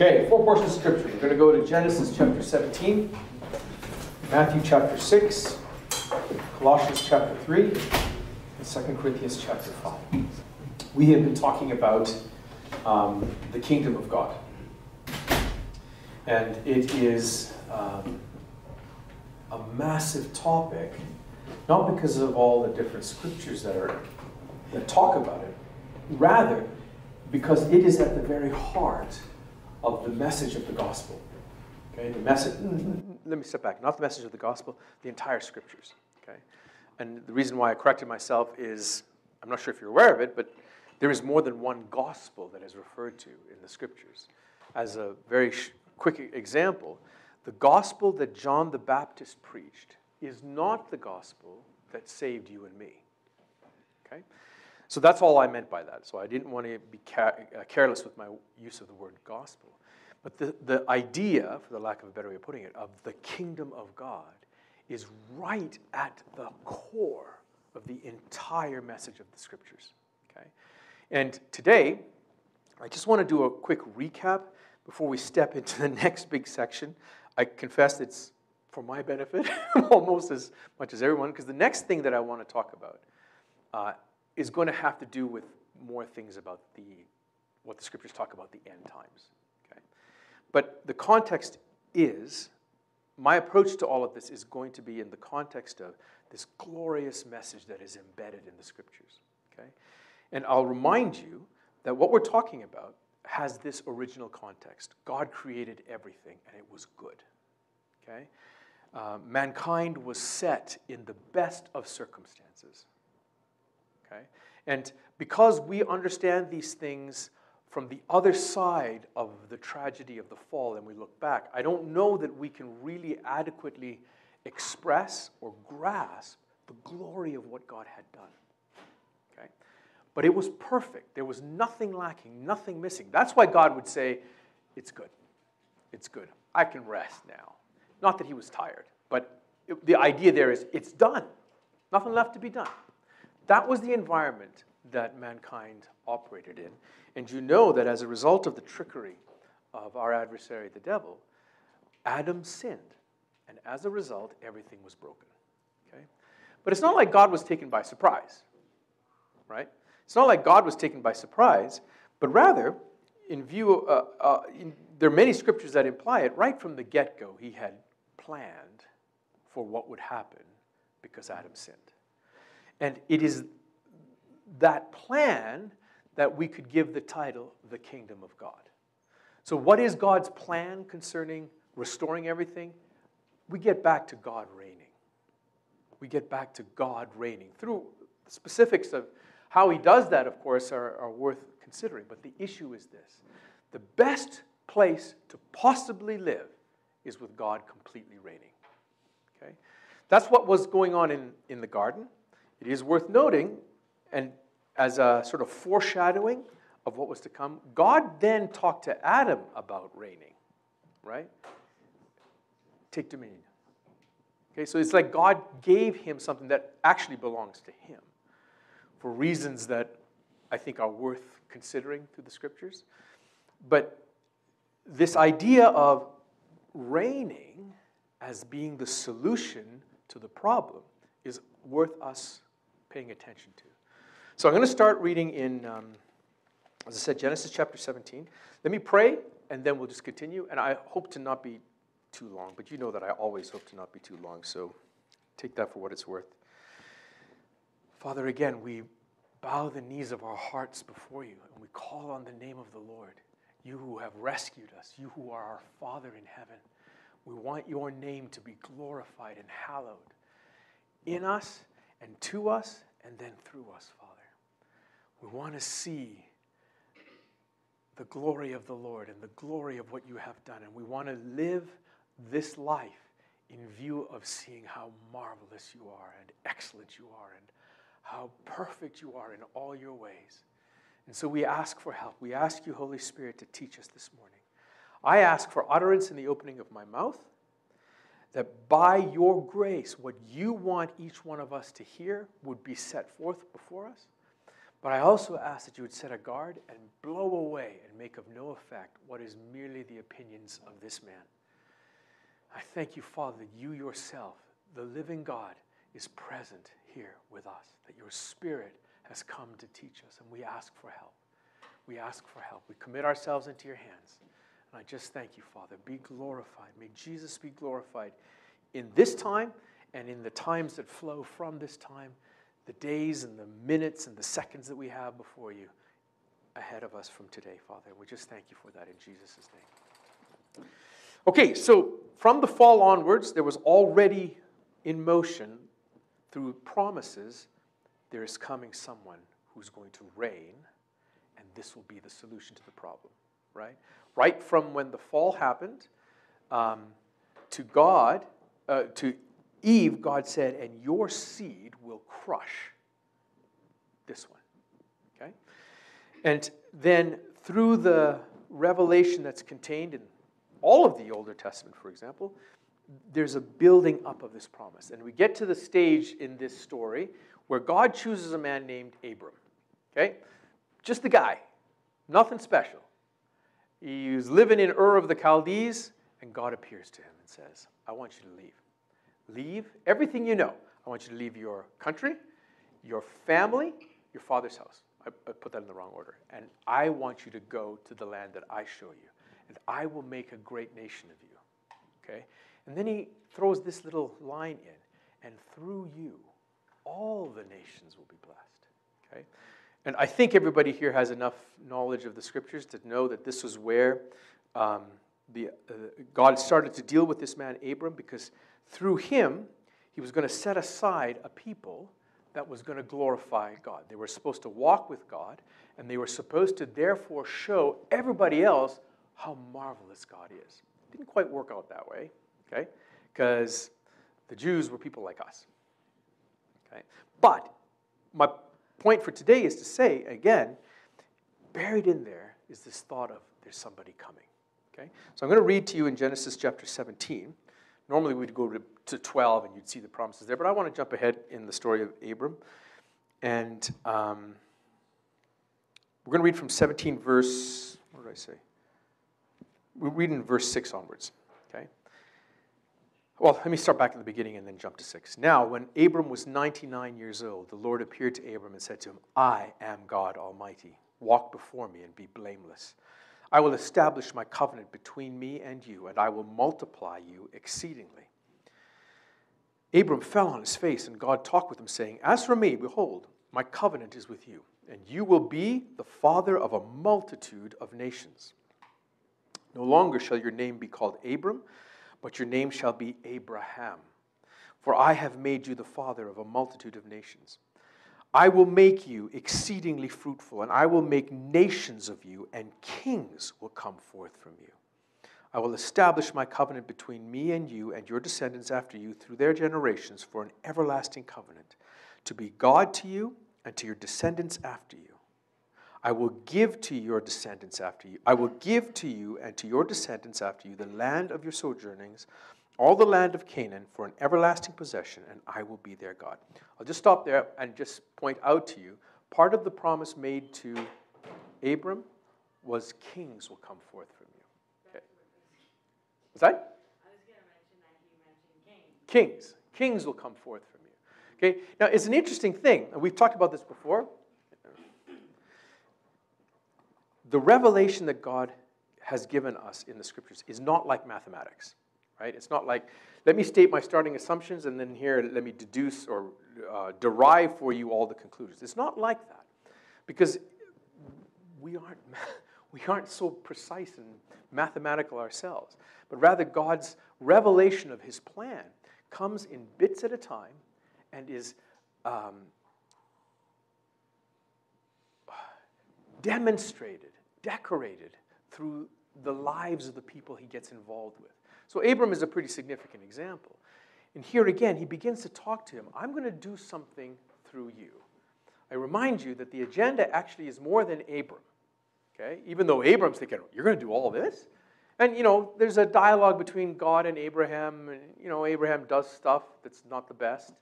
Okay, four portions of scripture. We're going to go to Genesis chapter 17, Matthew chapter 6, Colossians chapter 3, and 2 Corinthians chapter 5. We have been talking about um, the kingdom of God. And it is um, a massive topic, not because of all the different scriptures that are that talk about it, rather because it is at the very heart of the message of the gospel. Okay, the message. Mm, mm, let me step back. Not the message of the gospel, the entire scriptures. Okay, and the reason why I corrected myself is I'm not sure if you're aware of it, but there is more than one gospel that is referred to in the scriptures. As a very sh- quick example, the gospel that John the Baptist preached is not the gospel that saved you and me. Okay? So that's all I meant by that. So I didn't want to be uh, careless with my use of the word gospel. But the, the idea, for the lack of a better way of putting it, of the kingdom of God is right at the core of the entire message of the scriptures. Okay? And today, I just want to do a quick recap before we step into the next big section. I confess it's for my benefit almost as much as everyone, because the next thing that I want to talk about uh, is going to have to do with more things about the what the scriptures talk about the end times. Okay? But the context is my approach to all of this is going to be in the context of this glorious message that is embedded in the scriptures. Okay? And I'll remind you that what we're talking about has this original context. God created everything and it was good. Okay? Uh, mankind was set in the best of circumstances. Okay? And because we understand these things from the other side of the tragedy of the fall and we look back, I don't know that we can really adequately express or grasp the glory of what God had done. Okay? But it was perfect. There was nothing lacking, nothing missing. That's why God would say, It's good. It's good. I can rest now. Not that he was tired, but it, the idea there is it's done. Nothing left to be done. That was the environment that mankind operated in. And you know that as a result of the trickery of our adversary, the devil, Adam sinned. And as a result, everything was broken. Okay? But it's not like God was taken by surprise, right? It's not like God was taken by surprise, but rather, in view, uh, uh, in, there are many scriptures that imply it. Right from the get go, he had planned for what would happen because Adam sinned. And it is that plan that we could give the title, The Kingdom of God. So, what is God's plan concerning restoring everything? We get back to God reigning. We get back to God reigning. Through the specifics of how He does that, of course, are, are worth considering. But the issue is this the best place to possibly live is with God completely reigning. Okay? That's what was going on in, in the garden. It is worth noting, and as a sort of foreshadowing of what was to come, God then talked to Adam about reigning, right? Take dominion. Okay, so it's like God gave him something that actually belongs to him for reasons that I think are worth considering through the scriptures. But this idea of reigning as being the solution to the problem is worth us paying attention to. So I'm going to start reading in, um, as I said, Genesis chapter 17. Let me pray, and then we'll just continue. And I hope to not be too long, but you know that I always hope to not be too long, so take that for what it's worth. Father, again, we bow the knees of our hearts before you, and we call on the name of the Lord. You who have rescued us, you who are our Father in heaven. We want your name to be glorified and hallowed in us and to us and then through us, Father. We want to see the glory of the Lord and the glory of what you have done. And we want to live this life in view of seeing how marvelous you are and excellent you are and how perfect you are in all your ways. And so we ask for help. We ask you, Holy Spirit, to teach us this morning. I ask for utterance in the opening of my mouth, that by your grace, what you want each one of us to hear would be set forth before us. But I also ask that you would set a guard and blow away and make of no effect what is merely the opinions of this man. I thank you, Father, that you yourself, the living God, is present here with us, that your Spirit has come to teach us, and we ask for help. We ask for help. We commit ourselves into your hands. And I just thank you, Father. Be glorified. May Jesus be glorified in this time and in the times that flow from this time the days and the minutes and the seconds that we have before you ahead of us from today, Father. We just thank you for that in Jesus' name. Okay, so from the fall onwards, there was already in motion through promises, there is coming someone who's going to reign, and this will be the solution to the problem, right? Right from when the fall happened um, to God, uh, to Eve, God said, and your seed will crush this one. Okay? And then through the revelation that's contained in all of the Older Testament, for example, there's a building up of this promise. And we get to the stage in this story where God chooses a man named Abram. Okay? Just the guy, nothing special. He's living in Ur of the Chaldees, and God appears to him and says, I want you to leave. Leave everything you know. I want you to leave your country, your family, your father's house. I, I put that in the wrong order. And I want you to go to the land that I show you. And I will make a great nation of you. Okay? And then he throws this little line in. And through you, all the nations will be blessed. Okay? And I think everybody here has enough knowledge of the scriptures to know that this was where um, the, uh, God started to deal with this man, Abram, because through him, he was going to set aside a people that was going to glorify God. They were supposed to walk with God, and they were supposed to therefore show everybody else how marvelous God is. It didn't quite work out that way, okay? Because the Jews were people like us. Okay? But my point for today is to say, again, buried in there is this thought of there's somebody coming. Okay? So I'm going to read to you in Genesis chapter 17. Normally we'd go to, to 12 and you'd see the promises there, but I want to jump ahead in the story of Abram. And um, we're going to read from 17 verse, what did I say? We read in verse 6 onwards. Well, let me start back at the beginning and then jump to 6. Now, when Abram was 99 years old, the Lord appeared to Abram and said to him, I am God Almighty. Walk before me and be blameless. I will establish my covenant between me and you, and I will multiply you exceedingly. Abram fell on his face, and God talked with him, saying, As for me, behold, my covenant is with you, and you will be the father of a multitude of nations. No longer shall your name be called Abram, but your name shall be Abraham, for I have made you the father of a multitude of nations. I will make you exceedingly fruitful, and I will make nations of you, and kings will come forth from you. I will establish my covenant between me and you and your descendants after you through their generations for an everlasting covenant, to be God to you and to your descendants after you. I will give to your descendants after you. I will give to you and to your descendants after you the land of your sojournings all the land of Canaan for an everlasting possession, and I will be their God. I'll just stop there and just point out to you part of the promise made to Abram was kings will come forth from you. Okay. Was that? I was going to mention that you mentioned kings. Kings. Kings will come forth from you. Okay. Now, it's an interesting thing. And we've talked about this before. The revelation that God has given us in the scriptures is not like mathematics right? It's not like, let me state my starting assumptions and then here let me deduce or uh, derive for you all the conclusions. It's not like that because we aren't, we aren't so precise and mathematical ourselves, but rather God's revelation of his plan comes in bits at a time and is um, demonstrated, decorated through the lives of the people he gets involved with. So Abram is a pretty significant example. And here again, he begins to talk to him. I'm going to do something through you. I remind you that the agenda actually is more than Abram. Okay? Even though Abram's thinking, you're going to do all this? And, you know, there's a dialogue between God and Abraham. And, you know, Abraham does stuff that's not the best.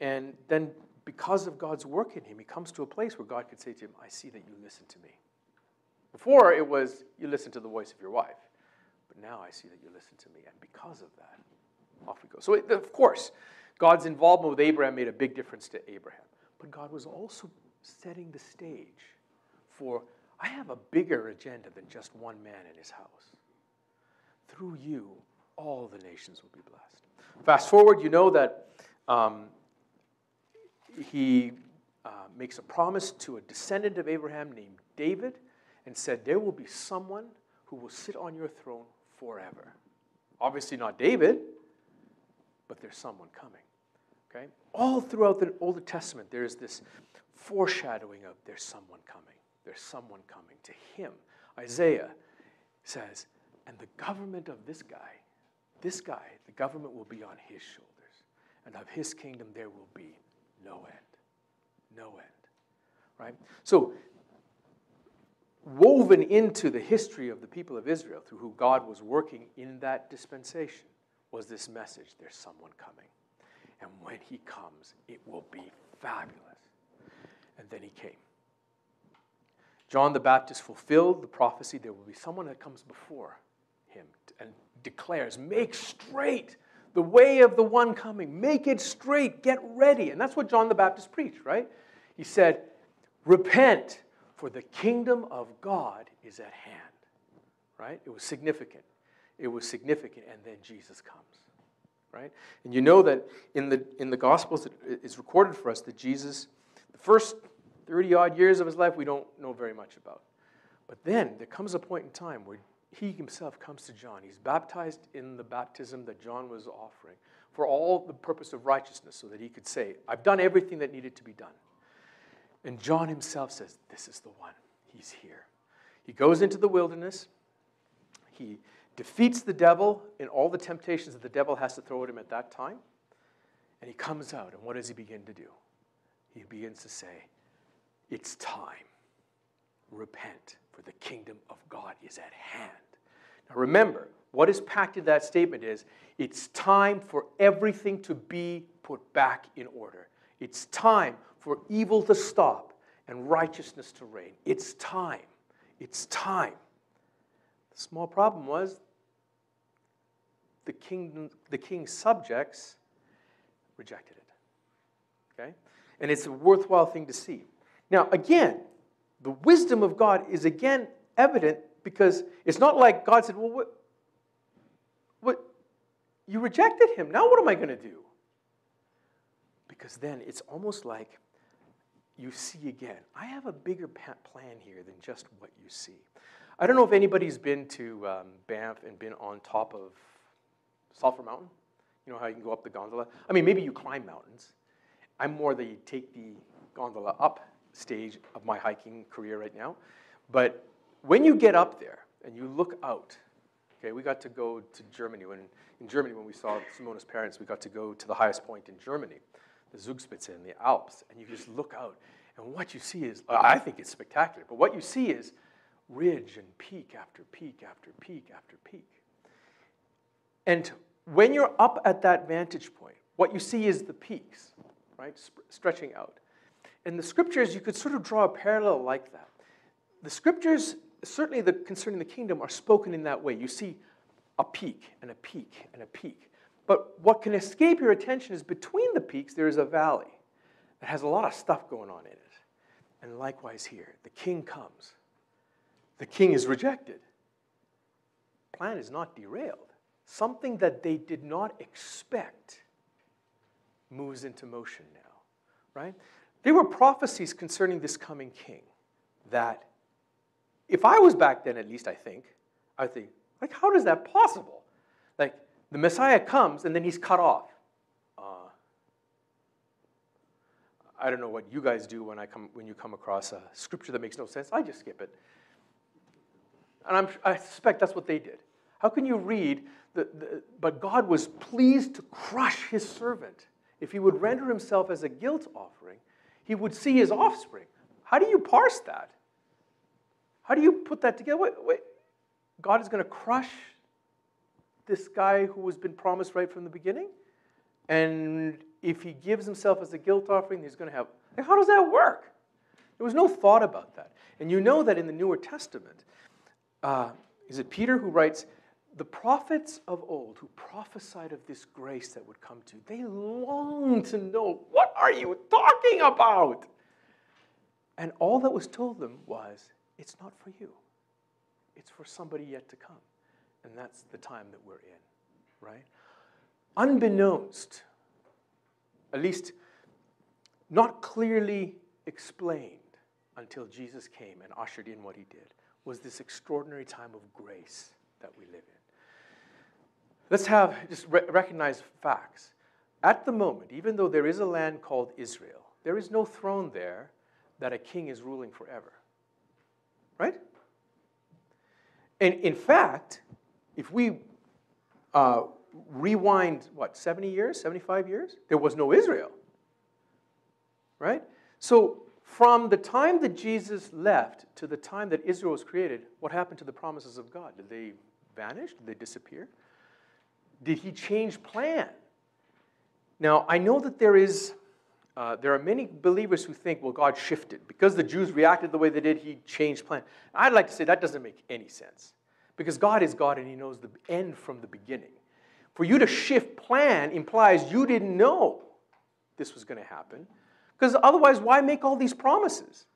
And then because of God's work in him, he comes to a place where God could say to him, I see that you listen to me. Before it was, you listen to the voice of your wife. But now I see that you listen to me. And because of that, off we go. So, it, of course, God's involvement with Abraham made a big difference to Abraham. But God was also setting the stage for I have a bigger agenda than just one man in his house. Through you, all the nations will be blessed. Fast forward, you know that um, he uh, makes a promise to a descendant of Abraham named David and said, There will be someone who will sit on your throne forever. Obviously, not David, but there's someone coming. Okay? All throughout the Old Testament, there's this foreshadowing of there's someone coming. There's someone coming to him. Isaiah says, and the government of this guy, this guy, the government will be on his shoulders, and of his kingdom there will be no end. No end. Right? So, woven into the history of the people of Israel, through who God was working in that dispensation, was this message there's someone coming. And when he comes, it will be fabulous. And then he came. John the Baptist fulfilled the prophecy there will be someone that comes before him and declares, Make straight the way of the one coming. Make it straight. Get ready. And that's what John the Baptist preached, right? He said, Repent, for the kingdom of God is at hand. Right? It was significant. It was significant. And then Jesus comes. Right? And you know that in the, in the Gospels, it is recorded for us that Jesus, the first 30 odd years of his life, we don't know very much about. But then there comes a point in time where he himself comes to John. He's baptized in the baptism that John was offering for all the purpose of righteousness, so that he could say, I've done everything that needed to be done. And John himself says, This is the one. He's here. He goes into the wilderness. He defeats the devil in all the temptations that the devil has to throw at him at that time. And he comes out, and what does he begin to do? He begins to say, It's time. Repent, for the kingdom of God is at hand. Now remember, what is packed in that statement is it's time for everything to be put back in order. It's time for evil to stop and righteousness to reign. It's time. It's time. The small problem was the, king, the king's subjects rejected it. Okay? And it's a worthwhile thing to see. Now, again, the wisdom of God is again evident because it's not like God said, Well, what, what you rejected him. Now what am I going to do? Because then it's almost like you see again. I have a bigger plan here than just what you see. I don't know if anybody's been to um, Banff and been on top of Sulphur Mountain. You know how you can go up the gondola? I mean, maybe you climb mountains. I'm more the take the gondola up stage of my hiking career right now. But when you get up there and you look out, okay, we got to go to Germany. When, in Germany, when we saw Simona's parents, we got to go to the highest point in Germany, the Zugspitze in the Alps, and you just look out, and what you see is, I think it's spectacular, but what you see is ridge and peak after peak after peak after peak. And when you're up at that vantage point, what you see is the peaks, right, stretching out. In the scriptures, you could sort of draw a parallel like that. The scriptures, certainly the, concerning the kingdom, are spoken in that way. You see a peak and a peak and a peak. But what can escape your attention is between the peaks, there is a valley that has a lot of stuff going on in it. And likewise here, the king comes. The king is rejected. Plan is not derailed. Something that they did not expect moves into motion now, right? There were prophecies concerning this coming king that, if I was back then, at least I think, I think, like, how is that possible? Like, the Messiah comes and then he's cut off. Uh, I don't know what you guys do when, I come, when you come across a scripture that makes no sense. I just skip it. And I'm, I suspect that's what they did. How can you read, the, the, but God was pleased to crush his servant if he would render himself as a guilt offering he would see his offspring. How do you parse that? How do you put that together? Wait, wait. God is going to crush this guy who has been promised right from the beginning? And if he gives himself as a guilt offering, he's going to have. Like, how does that work? There was no thought about that. And you know that in the Newer Testament, uh, is it Peter who writes, the prophets of old who prophesied of this grace that would come to, they longed to know, what are you talking about? And all that was told them was, it's not for you. It's for somebody yet to come. And that's the time that we're in, right? Unbeknownst, at least not clearly explained until Jesus came and ushered in what he did, was this extraordinary time of grace that we live in. Let's have just re- recognize facts. At the moment, even though there is a land called Israel, there is no throne there that a king is ruling forever. Right? And in fact, if we uh, rewind, what, 70 years, 75 years, there was no Israel. Right? So, from the time that Jesus left to the time that Israel was created, what happened to the promises of God? Did they vanish? Did they disappear? Did he change plan? Now, I know that there is. Uh, there are many believers who think, well, God shifted. Because the Jews reacted the way they did, he changed plan. I'd like to say that doesn't make any sense. Because God is God and he knows the end from the beginning. For you to shift plan implies you didn't know this was going to happen. Because otherwise, why make all these promises?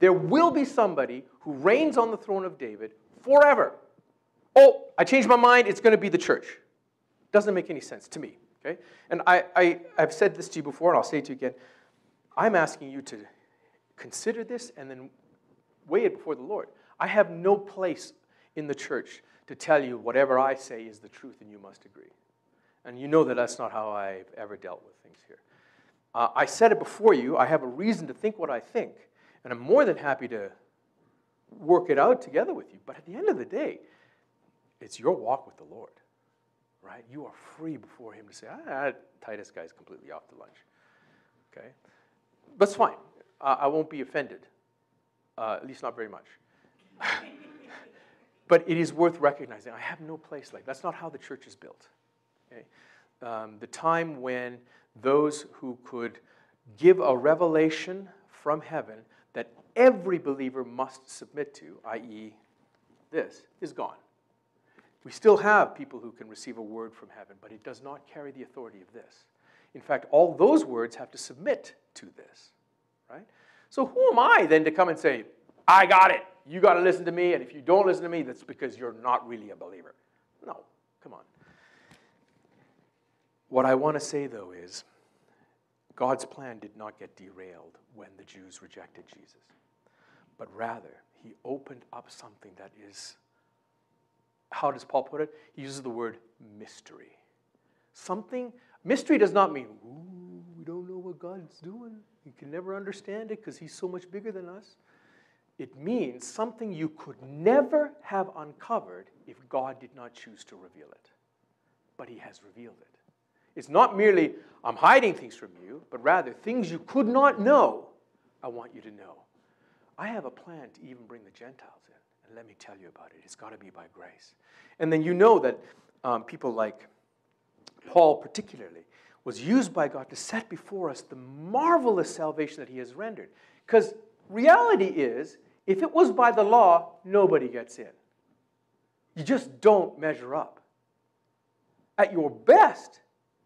There will be somebody who reigns on the throne of David forever. Oh, I changed my mind, it's going to be the church. Doesn't make any sense to me. Okay? And I, I, I've said this to you before, and I'll say it to you again. I'm asking you to consider this and then weigh it before the Lord. I have no place in the church to tell you whatever I say is the truth and you must agree. And you know that that's not how I've ever dealt with things here. Uh, I said it before you. I have a reason to think what I think. And I'm more than happy to work it out together with you. But at the end of the day, it's your walk with the Lord, right? You are free before Him to say, ah, Titus guy's completely off the lunch. Okay? That's fine. Uh, I won't be offended, uh, at least not very much. but it is worth recognizing I have no place like that's not how the church is built. Okay? Um, the time when those who could give a revelation from heaven that every believer must submit to, i.e., this, is gone. We still have people who can receive a word from heaven, but it does not carry the authority of this. In fact, all those words have to submit to this, right? So who am I then to come and say, I got it, you got to listen to me, and if you don't listen to me, that's because you're not really a believer? No, come on. What I want to say, though, is God's plan did not get derailed when the Jews rejected Jesus, but rather, he opened up something that is how does Paul put it? He uses the word mystery. Something, mystery does not mean, we don't know what God's doing. You can never understand it because he's so much bigger than us. It means something you could never have uncovered if God did not choose to reveal it. But he has revealed it. It's not merely, I'm hiding things from you, but rather things you could not know, I want you to know. I have a plan to even bring the Gentiles in. And let me tell you about it. It's got to be by grace. And then you know that um, people like Paul, particularly, was used by God to set before us the marvelous salvation that he has rendered. Because reality is, if it was by the law, nobody gets in. You just don't measure up. At your best,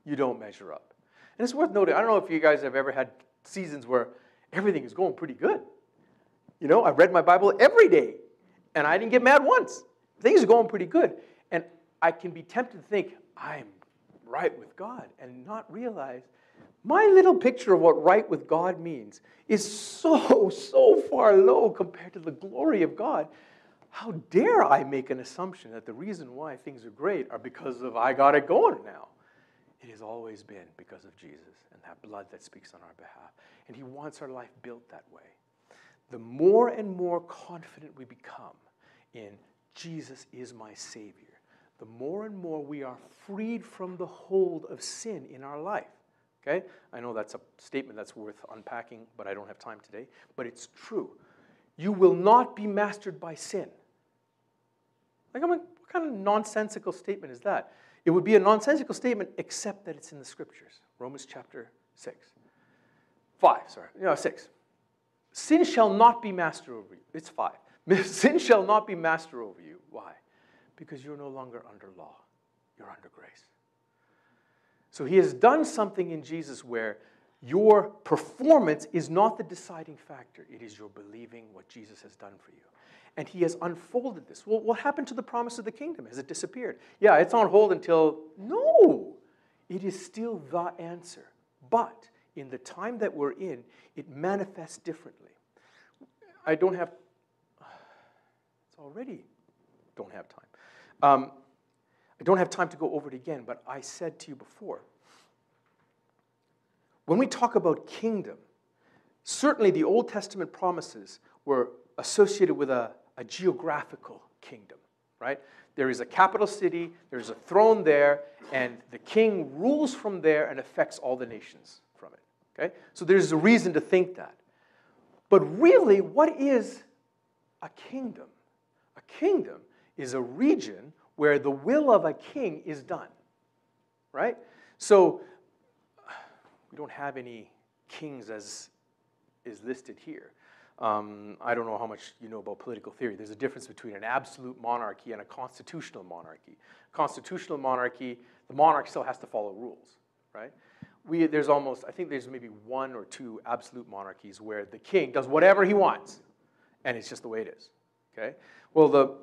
you don't measure up. And it's worth noting, I don't know if you guys have ever had seasons where everything is going pretty good. You know, I read my Bible every day and I didn't get mad once. Things are going pretty good. And I can be tempted to think, I'm right with God, and not realize my little picture of what right with God means is so, so far low compared to the glory of God. How dare I make an assumption that the reason why things are great are because of I got it going now? It has always been because of Jesus and that blood that speaks on our behalf. And He wants our life built that way. The more and more confident we become in Jesus is my Savior, the more and more we are freed from the hold of sin in our life. Okay? I know that's a statement that's worth unpacking, but I don't have time today. But it's true. You will not be mastered by sin. Like, I mean, what kind of nonsensical statement is that? It would be a nonsensical statement except that it's in the scriptures. Romans chapter 6. 5, sorry. No, 6. Sin shall not be master over you. It's 5. Sin shall not be master over you. Why? Because you're no longer under law, you're under grace. So he has done something in Jesus where your performance is not the deciding factor, it is your believing what Jesus has done for you. And he has unfolded this. Well, what happened to the promise of the kingdom? Has it disappeared? Yeah, it's on hold until. No! It is still the answer. But in the time that we're in, it manifests differently. I don't have. It's already. Don't have time. Um, I don't have time to go over it again, but I said to you before when we talk about kingdom, certainly the Old Testament promises were associated with a, a geographical kingdom, right? There is a capital city, there's a throne there, and the king rules from there and affects all the nations from it. Okay? So there's a reason to think that. But really, what is a kingdom? A kingdom is a region where the will of a king is done. Right? So we don't have any kings as is listed here. Um, I don't know how much you know about political theory. There's a difference between an absolute monarchy and a constitutional monarchy. Constitutional monarchy, the monarch still has to follow rules, right? We, there's almost, I think there's maybe one or two absolute monarchies where the king does whatever he wants, and it's just the way it is, okay? Well, the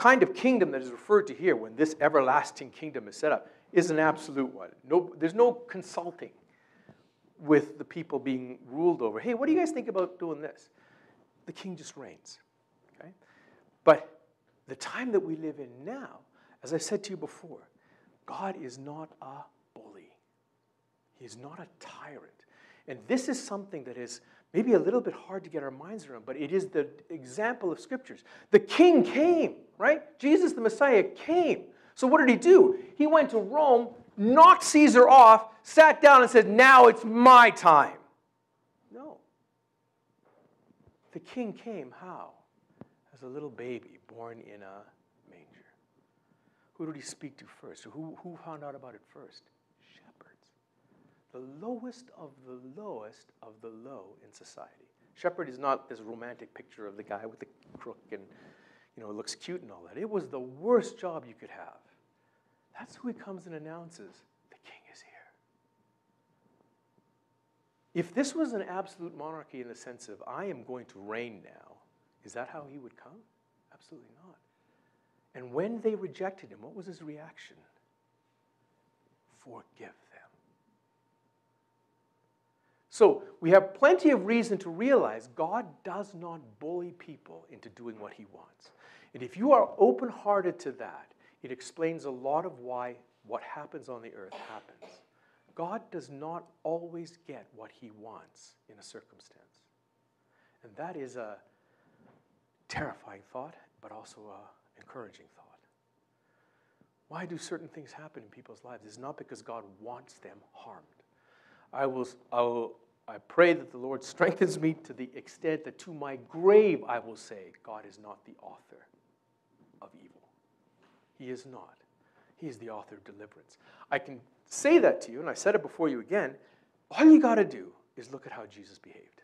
kind of kingdom that is referred to here when this everlasting kingdom is set up is an absolute one. No, there's no consulting with the people being ruled over. Hey, what do you guys think about doing this? The king just reigns. Okay? But the time that we live in now, as I said to you before, God is not a bully. He is not a tyrant. And this is something that is maybe a little bit hard to get our minds around, but it is the example of scriptures. The king came, right? Jesus the Messiah came. So what did he do? He went to Rome knocked Caesar off, sat down, and said, Now it's my time. No. The king came how? As a little baby born in a manger. Who did he speak to first? Who, who found out about it first? The lowest of the lowest of the low in society. Shepherd is not this romantic picture of the guy with the crook and, you know, looks cute and all that. It was the worst job you could have. That's who he comes and announces the king is here. If this was an absolute monarchy in the sense of I am going to reign now, is that how he would come? Absolutely not. And when they rejected him, what was his reaction? Forgive. So we have plenty of reason to realize God does not bully people into doing what he wants. And if you are open hearted to that, it explains a lot of why what happens on the earth happens. God does not always get what he wants in a circumstance. And that is a terrifying thought, but also an encouraging thought. Why do certain things happen in people's lives? It's not because God wants them harmed. I will, I will I pray that the Lord strengthens me to the extent that to my grave I will say, God is not the author of evil. He is not. He is the author of deliverance. I can say that to you, and I said it before you again. All you got to do is look at how Jesus behaved,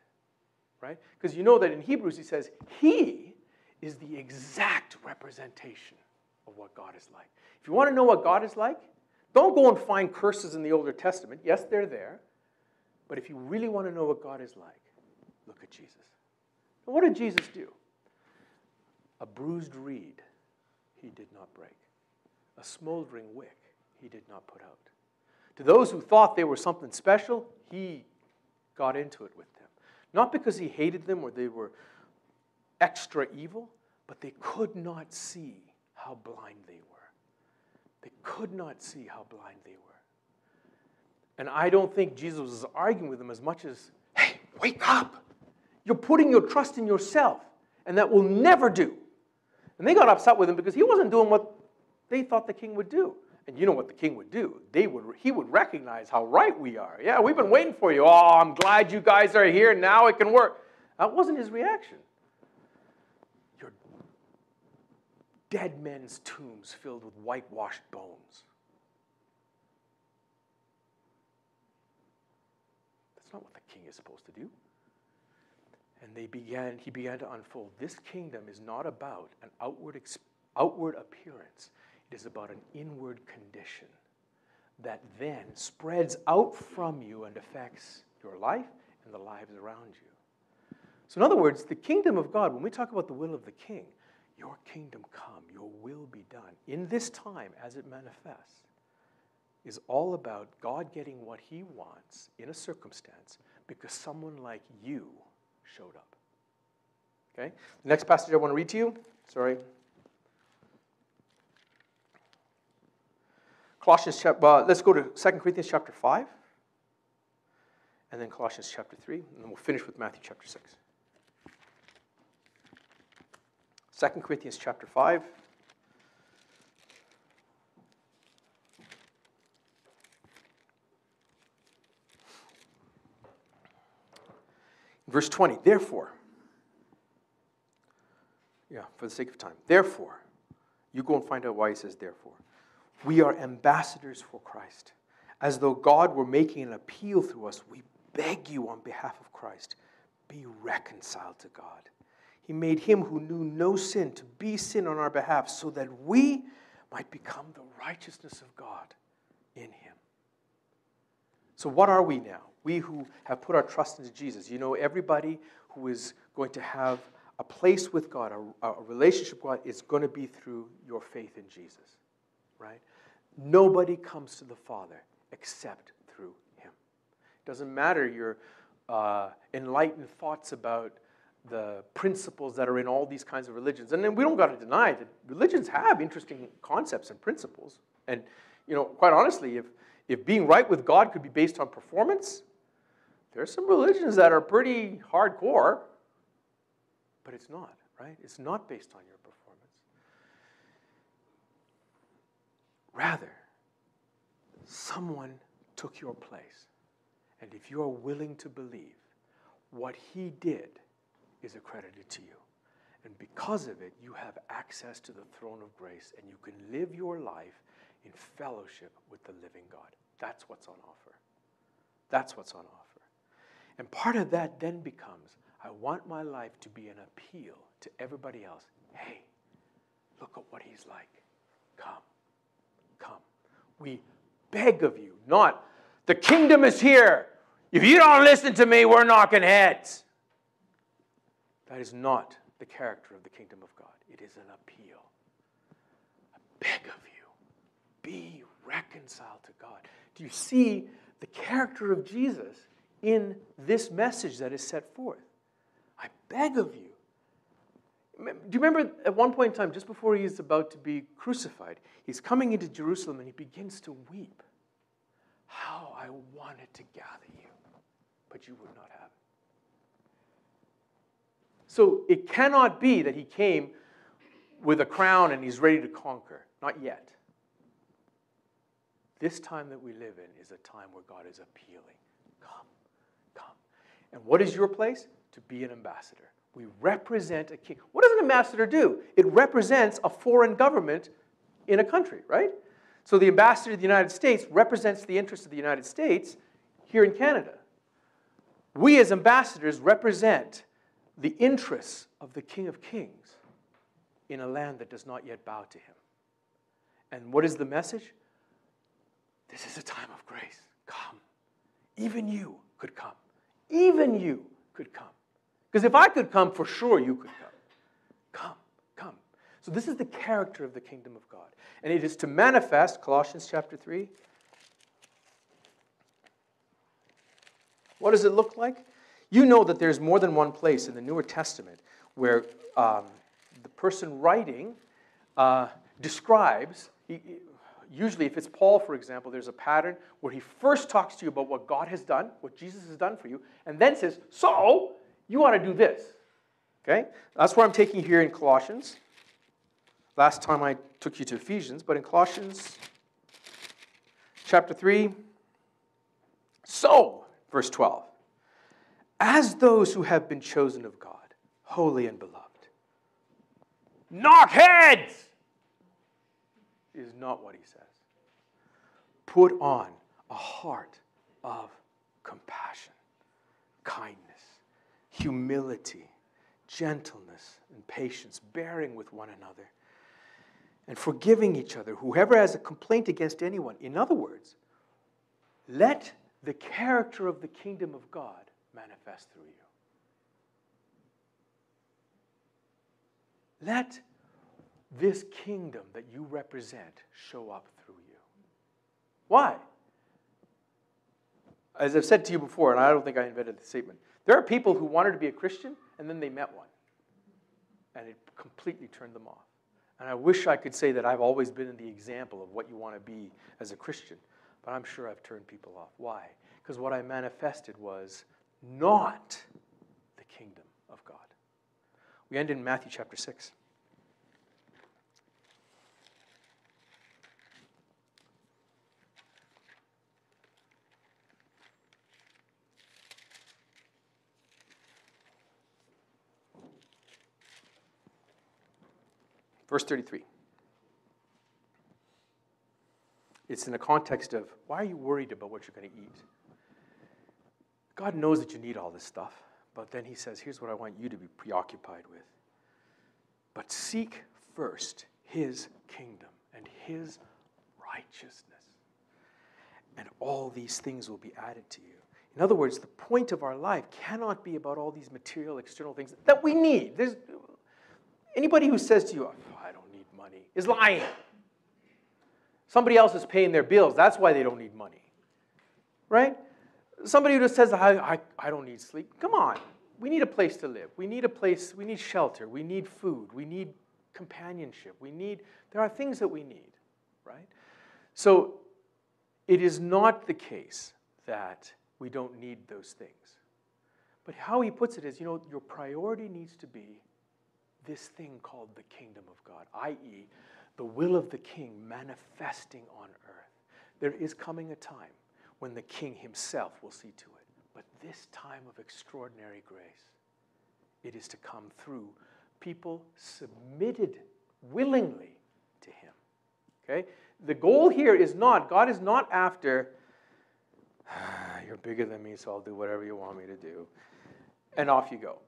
right? Because you know that in Hebrews he says, He is the exact representation of what God is like. If you want to know what God is like, don't go and find curses in the Older Testament. Yes, they're there. But if you really want to know what God is like, look at Jesus. And what did Jesus do? A bruised reed he did not break a smoldering wick he did not put out. To those who thought they were something special, he got into it with them. Not because he hated them or they were extra evil, but they could not see how blind they were. They could not see how blind they were. And I don't think Jesus was arguing with them as much as, hey, wake up. You're putting your trust in yourself, and that will never do. And they got upset with him because he wasn't doing what they thought the king would do. And you know what the king would do? They would, he would recognize how right we are. Yeah, we've been waiting for you. Oh, I'm glad you guys are here. Now it can work. That wasn't his reaction. Your dead men's tombs filled with whitewashed bones. That's not what the is supposed to do. And they began, he began to unfold. This kingdom is not about an outward, outward appearance, it is about an inward condition that then spreads out from you and affects your life and the lives around you. So, in other words, the kingdom of God, when we talk about the will of the king, your kingdom come, your will be done in this time as it manifests, is all about God getting what he wants in a circumstance because someone like you showed up. Okay? The next passage I want to read to you, sorry. Colossians chapter, uh, let's go to 2 Corinthians chapter 5, and then Colossians chapter 3, and then we'll finish with Matthew chapter 6. 2 Corinthians chapter 5. Verse 20, therefore, yeah, for the sake of time, therefore, you go and find out why he says therefore. We are ambassadors for Christ. As though God were making an appeal through us, we beg you on behalf of Christ, be reconciled to God. He made him who knew no sin to be sin on our behalf so that we might become the righteousness of God in him. So, what are we now? We who have put our trust into Jesus. You know, everybody who is going to have a place with God, a, a relationship with God, is going to be through your faith in Jesus, right? Nobody comes to the Father except through him. It doesn't matter your uh, enlightened thoughts about the principles that are in all these kinds of religions. And then we don't got to deny that religions have interesting concepts and principles. And, you know, quite honestly, if, if being right with God could be based on performance, there's some religions that are pretty hardcore, but it's not, right? It's not based on your performance. Rather, someone took your place. And if you are willing to believe, what he did is accredited to you. And because of it, you have access to the throne of grace and you can live your life in fellowship with the living God. That's what's on offer. That's what's on offer. And part of that then becomes I want my life to be an appeal to everybody else. Hey, look at what he's like. Come, come. We beg of you, not the kingdom is here. If you don't listen to me, we're knocking heads. That is not the character of the kingdom of God. It is an appeal. I beg of you, be reconciled to God. Do you see the character of Jesus in this message that is set forth? I beg of you. Do you remember at one point in time, just before he is about to be crucified, he's coming into Jerusalem and he begins to weep. How I wanted to gather you, but you would not have it. So it cannot be that he came with a crown and he's ready to conquer. Not yet. This time that we live in is a time where God is appealing. Come, come. And what is your place? To be an ambassador. We represent a king. What does an ambassador do? It represents a foreign government in a country, right? So the ambassador of the United States represents the interests of the United States here in Canada. We as ambassadors represent the interests of the King of Kings in a land that does not yet bow to him. And what is the message? This is a time of grace. Come. Even you could come. Even you could come. Because if I could come, for sure you could come. Come, come. So this is the character of the kingdom of God. And it is to manifest, Colossians chapter 3. What does it look like? You know that there's more than one place in the Newer Testament where um, the person writing uh, describes, he, usually if it's Paul, for example, there's a pattern where he first talks to you about what God has done, what Jesus has done for you, and then says, So, you ought to do this. Okay? That's what I'm taking here in Colossians. Last time I took you to Ephesians, but in Colossians chapter 3, so, verse 12 as those who have been chosen of God, holy and beloved. Knock heads is not what he says. Put on a heart of compassion. kindness, humility, gentleness, and patience, bearing with one another, and forgiving each other, whoever has a complaint against anyone. In other words, let the character of the kingdom of God manifest through you. Let this kingdom that you represent show up through you. Why? As I've said to you before, and I don't think I invented the statement, there are people who wanted to be a Christian and then they met one. And it completely turned them off. And I wish I could say that I've always been the example of what you want to be as a Christian, but I'm sure I've turned people off. Why? Because what I manifested was not the kingdom of God. We end in Matthew chapter 6. Verse 33. It's in the context of why are you worried about what you're going to eat? God knows that you need all this stuff, but then He says, here's what I want you to be preoccupied with. But seek first His kingdom and His righteousness, and all these things will be added to you. In other words, the point of our life cannot be about all these material, external things that we need. There's, anybody who says to you, oh, I don't need money, is lying. Somebody else is paying their bills. That's why they don't need money. Right? Somebody who just says, I, I, I don't need sleep. Come on. We need a place to live. We need a place, we need shelter. We need food. We need companionship. We need, there are things that we need, right? So it is not the case that we don't need those things. But how he puts it is, you know, your priority needs to be this thing called the kingdom of God, i.e., the will of the king manifesting on earth. There is coming a time when the king himself will see to it. But this time of extraordinary grace, it is to come through people submitted willingly to him. Okay? The goal here is not, God is not after, ah, you're bigger than me, so I'll do whatever you want me to do. And off you go.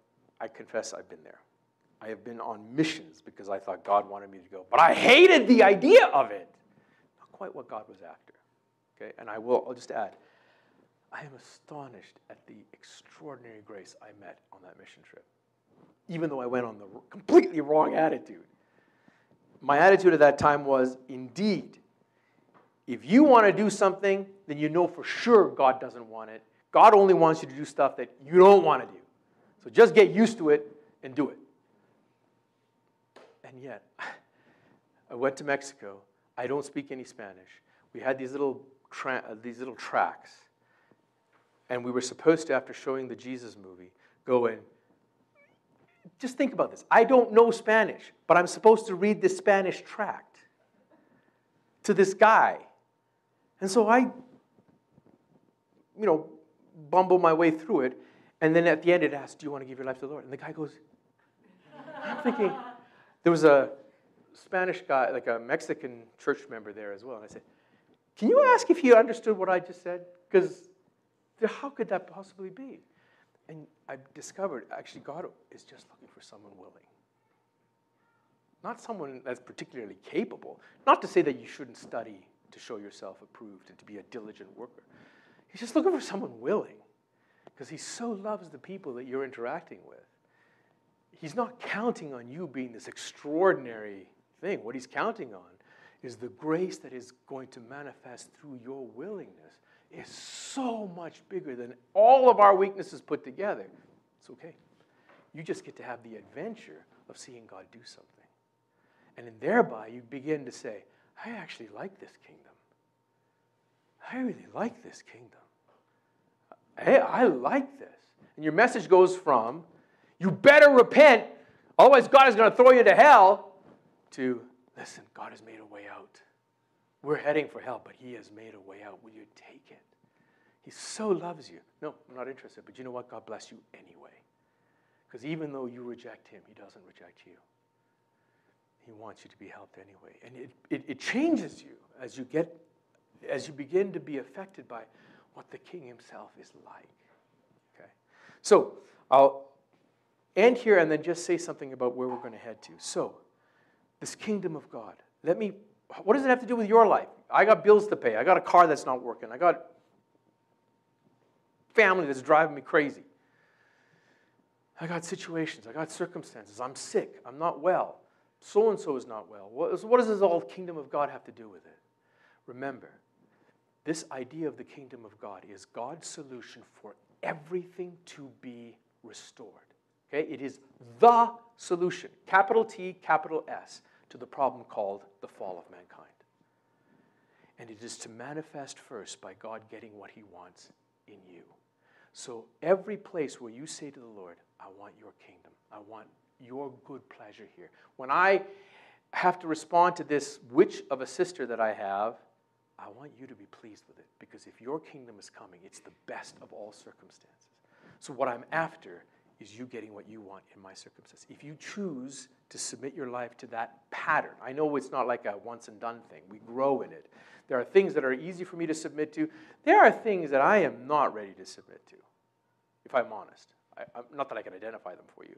I confess I've been there. I have been on missions because I thought God wanted me to go, but I hated the idea of it. Not quite what God was after. Okay, and I will. I'll just add. I am astonished at the extraordinary grace I met on that mission trip, even though I went on the completely wrong attitude. My attitude at that time was, indeed, if you want to do something, then you know for sure God doesn't want it. God only wants you to do stuff that you don't want to do. So just get used to it and do it. And yet, I went to Mexico. I don't speak any Spanish. We had these little, tra- uh, these little tracts. And we were supposed to, after showing the Jesus movie, go and just think about this. I don't know Spanish, but I'm supposed to read this Spanish tract to this guy. And so I, you know, bumble my way through it. And then at the end, it asks, Do you want to give your life to the Lord? And the guy goes, I'm thinking, there was a Spanish guy, like a Mexican church member there as well. And I said, Can you ask if he understood what I just said? Because how could that possibly be? And I discovered actually God is just looking for someone willing. Not someone that's particularly capable. Not to say that you shouldn't study to show yourself approved and to be a diligent worker. He's just looking for someone willing because he so loves the people that you're interacting with he's not counting on you being this extraordinary thing. What he's counting on is the grace that is going to manifest through your willingness is so much bigger than all of our weaknesses put together. It's okay. You just get to have the adventure of seeing God do something. And then thereby you begin to say, I actually like this kingdom. I really like this kingdom. Hey, I like this. And your message goes from, you better repent, otherwise, God is going to throw you to hell. To listen, God has made a way out. We're heading for hell, but He has made a way out. Will you take it? He so loves you. No, I'm not interested, but you know what? God bless you anyway. Because even though you reject Him, He doesn't reject you. He wants you to be helped anyway. And it, it, it changes you as you get as you begin to be affected by what the king himself is like. Okay? So I'll end here and then just say something about where we're going to head to. So, this kingdom of God. Let me, what does it have to do with your life? I got bills to pay. I got a car that's not working. I got family that's driving me crazy. I got situations. I got circumstances. I'm sick. I'm not well. So and so is not well. What, what does this all kingdom of God have to do with it? Remember, this idea of the kingdom of God is God's solution for everything to be restored. Okay? It is the solution, capital T, capital S, to the problem called the fall of mankind. And it is to manifest first by God getting what he wants in you. So every place where you say to the Lord, I want your kingdom, I want your good pleasure here. When I have to respond to this witch of a sister that I have, I want you to be pleased with it because if your kingdom is coming, it's the best of all circumstances. So, what I'm after is you getting what you want in my circumstance. If you choose to submit your life to that pattern, I know it's not like a once and done thing, we grow in it. There are things that are easy for me to submit to, there are things that I am not ready to submit to, if I'm honest. i'm not that I can identify them for you.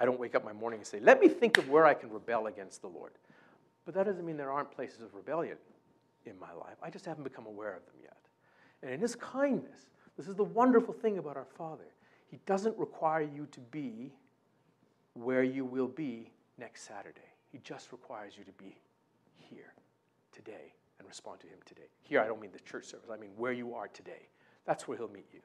I don't wake up my morning and say, let me think of where I can rebel against the Lord. But that doesn't mean there aren't places of rebellion in my life. I just haven't become aware of them yet. And in His kindness, this is the wonderful thing about our Father. He doesn't require you to be where you will be next Saturday. He just requires you to be here today and respond to Him today. Here, I don't mean the church service, I mean where you are today. That's where He'll meet you.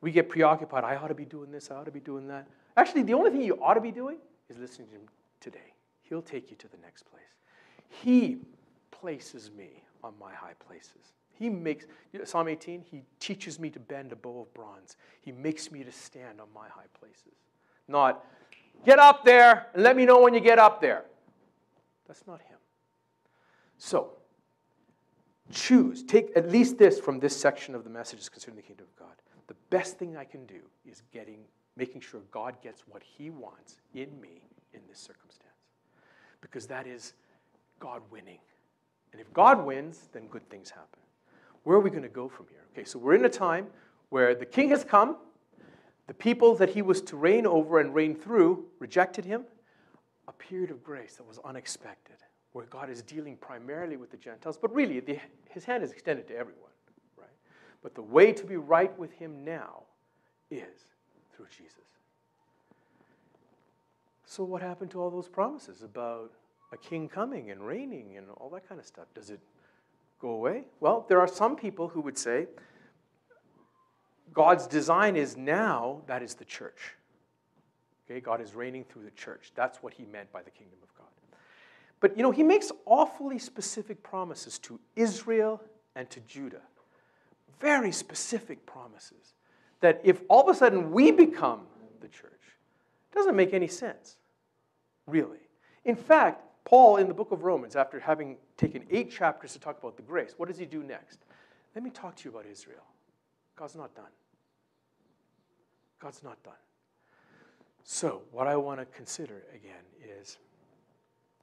We get preoccupied. I ought to be doing this, I ought to be doing that. Actually, the only thing you ought to be doing is listening to Him today. He'll take you to the next place. He places me on my high places. He makes, Psalm 18, He teaches me to bend a bow of bronze. He makes me to stand on my high places. Not, get up there and let me know when you get up there. That's not Him. So, choose, take at least this from this section of the messages concerning the kingdom of God. The best thing I can do is getting making sure God gets what He wants in me in this circumstance. Because that is God winning. And if God wins, then good things happen. Where are we going to go from here? Okay, so we're in a time where the king has come, the people that he was to reign over and reign through rejected him, a period of grace that was unexpected, where God is dealing primarily with the Gentiles, but really the, his hand is extended to everyone, right? But the way to be right with him now is through Jesus. So, what happened to all those promises about a king coming and reigning and all that kind of stuff? Does it go away? Well, there are some people who would say God's design is now that is the church. Okay, God is reigning through the church. That's what he meant by the kingdom of God. But you know, he makes awfully specific promises to Israel and to Judah. Very specific promises that if all of a sudden we become the church, it doesn't make any sense, really. In fact, Paul in the book of Romans, after having taken eight chapters to talk about the grace, what does he do next? Let me talk to you about Israel. God's not done. God's not done. So, what I want to consider again is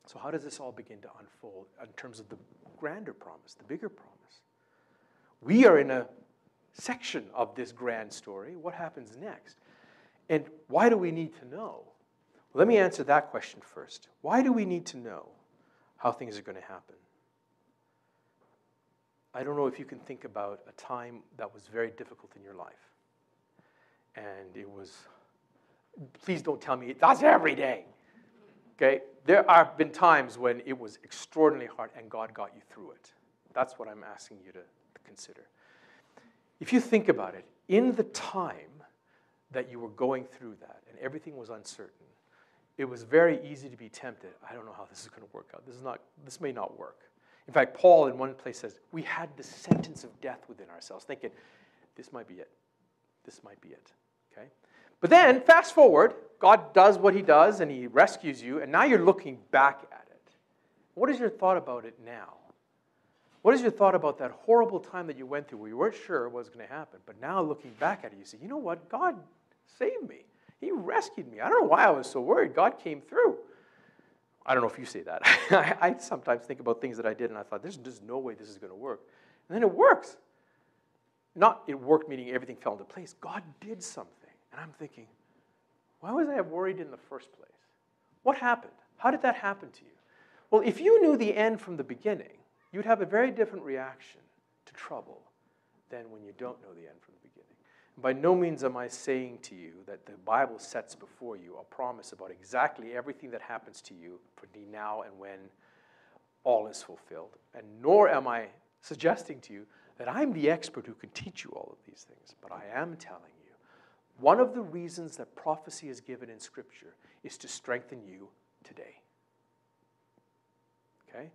so, how does this all begin to unfold in terms of the grander promise, the bigger promise? We are in a section of this grand story. What happens next? And why do we need to know? Let me answer that question first. Why do we need to know how things are going to happen? I don't know if you can think about a time that was very difficult in your life. And it was, please don't tell me that's every day. Okay? There have been times when it was extraordinarily hard and God got you through it. That's what I'm asking you to consider. If you think about it, in the time that you were going through that and everything was uncertain, it was very easy to be tempted. I don't know how this is going to work out. This, is not, this may not work. In fact, Paul in one place says, We had the sentence of death within ourselves, thinking, This might be it. This might be it. Okay? But then, fast forward, God does what he does and he rescues you, and now you're looking back at it. What is your thought about it now? What is your thought about that horrible time that you went through where you weren't sure what was going to happen, but now looking back at it, you say, you know what? God saved me. He rescued me. I don't know why I was so worried. God came through. I don't know if you say that. I, sometimes think about things that I did and I thought, there's just no way this is going to work. And then it works. Not it worked, meaning everything fell into place. God did something. And I'm thinking, why was I worried in the first place? What happened? How did that happen to you? Well, if you knew the end from the beginning, you'd have a very different reaction to trouble than when you don't know the end from the beginning. By no means am I saying to you that the Bible sets before you a promise about exactly everything that happens to you for the now and when all is fulfilled. And nor am I suggesting to you that I'm the expert who can teach you all of these things. But I am telling you, one of the reasons that prophecy is given in Scripture is to strengthen you today. Okay?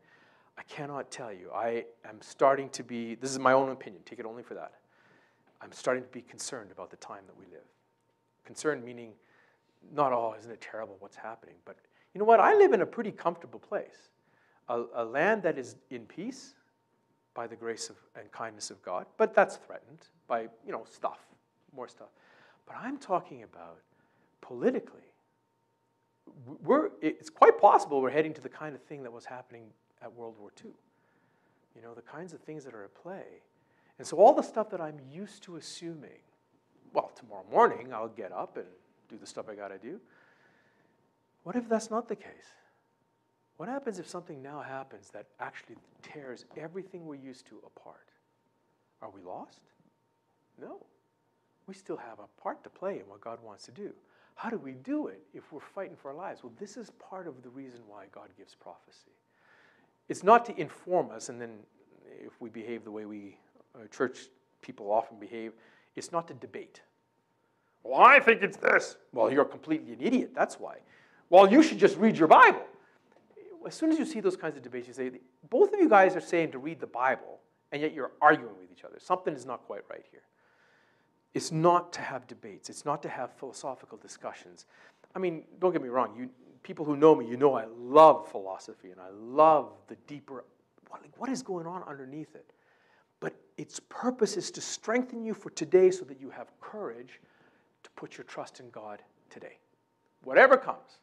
I cannot tell you. I am starting to be, this is my own opinion, take it only for that. I'm starting to be concerned about the time that we live. Concerned meaning not, oh, isn't it terrible what's happening? But you know what? I live in a pretty comfortable place. A, a land that is in peace by the grace of, and kindness of God, but that's threatened by, you know, stuff, more stuff. But I'm talking about politically. We're, it's quite possible we're heading to the kind of thing that was happening at World War II. You know, the kinds of things that are at play and so, all the stuff that I'm used to assuming, well, tomorrow morning I'll get up and do the stuff I got to do. What if that's not the case? What happens if something now happens that actually tears everything we're used to apart? Are we lost? No. We still have a part to play in what God wants to do. How do we do it if we're fighting for our lives? Well, this is part of the reason why God gives prophecy. It's not to inform us, and then if we behave the way we uh, church people often behave, it's not to debate. Well, I think it's this. Well, you're completely an idiot. That's why. Well, you should just read your Bible. As soon as you see those kinds of debates, you say, both of you guys are saying to read the Bible, and yet you're arguing with each other. Something is not quite right here. It's not to have debates, it's not to have philosophical discussions. I mean, don't get me wrong, you, people who know me, you know I love philosophy and I love the deeper, what, what is going on underneath it. But its purpose is to strengthen you for today so that you have courage to put your trust in God today. Whatever comes.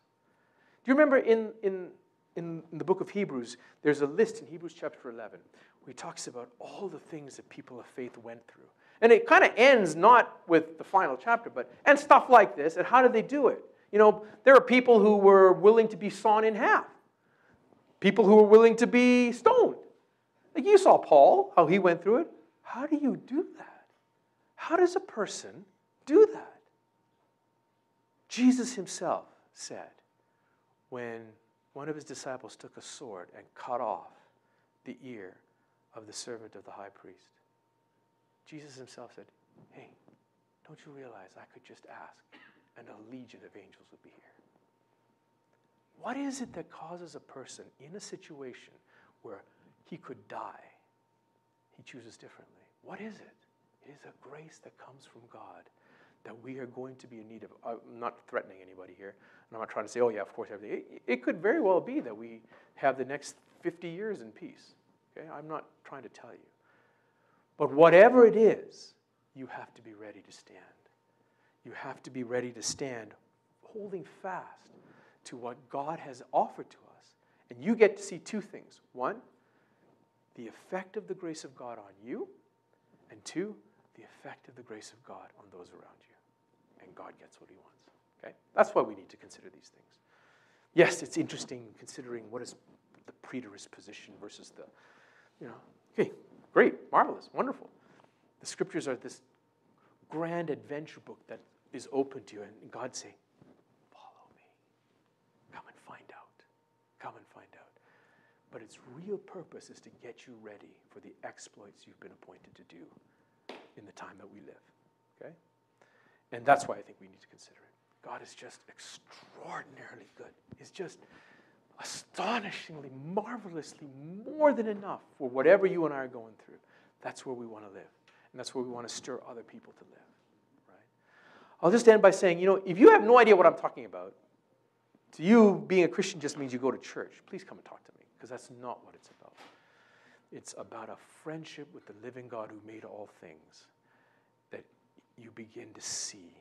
Do you remember in, in, in the book of Hebrews, there's a list in Hebrews chapter 11 where he talks about all the things that people of faith went through. And it kind of ends not with the final chapter, but and stuff like this. And how did they do it? You know, there are people who were willing to be sawn in half, people who were willing to be stoned, like you saw Paul, how he went through it. How do you do that? How does a person do that? Jesus himself said when one of his disciples took a sword and cut off the ear of the servant of the high priest. Jesus himself said, Hey, don't you realize I could just ask and a legion of angels would be here? What is it that causes a person in a situation where he could die. He chooses differently. What is it? It is a grace that comes from God that we are going to be in need of. Uh, I'm not threatening anybody here. And I'm not trying to say, oh, yeah, of course, everything. It, it could very well be that we have the next 50 years in peace. Okay? I'm not trying to tell you. But whatever it is, you have to be ready to stand. You have to be ready to stand holding fast to what God has offered to us. And you get to see two things. One, the effect of the grace of God on you, and two, the effect of the grace of God on those around you. And God gets what he wants. Okay? That's why we need to consider these things. Yes, it's interesting considering what is the preterist position versus the, you know, okay, great, marvelous, wonderful. The scriptures are this grand adventure book that is open to you, and God saying, Follow me. Come and find out. Come and find out but its real purpose is to get you ready for the exploits you've been appointed to do in the time that we live. Okay? And that's why I think we need to consider it. God is just extraordinarily good. He's just astonishingly, marvelously more than enough for whatever you and I are going through. That's where we want to live. And that's where we want to stir other people to live. Right? I'll just end by saying, you know, if you have no idea what I'm talking about, to you, being a Christian just means you go to church. Please come and talk to me because that's not what it's about. It's about a friendship with the living God who made all things that you begin to see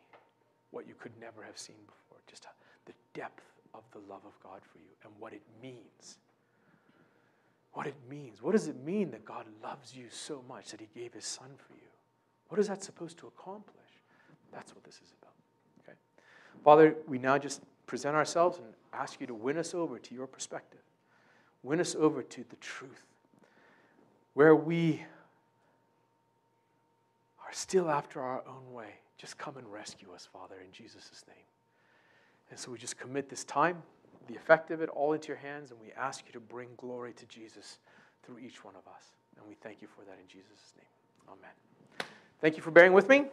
what you could never have seen before. Just the depth of the love of God for you and what it means. What it means. What does it mean that God loves you so much that He gave His Son for you? What is that supposed to accomplish? That's what this is about. Father, we now just present ourselves and ask you to win us over to your perspective. Win us over to the truth. Where we are still after our own way, just come and rescue us, Father, in Jesus' name. And so we just commit this time, the effect of it, all into your hands, and we ask you to bring glory to Jesus through each one of us. And we thank you for that in Jesus' name. Amen. Thank you for bearing with me.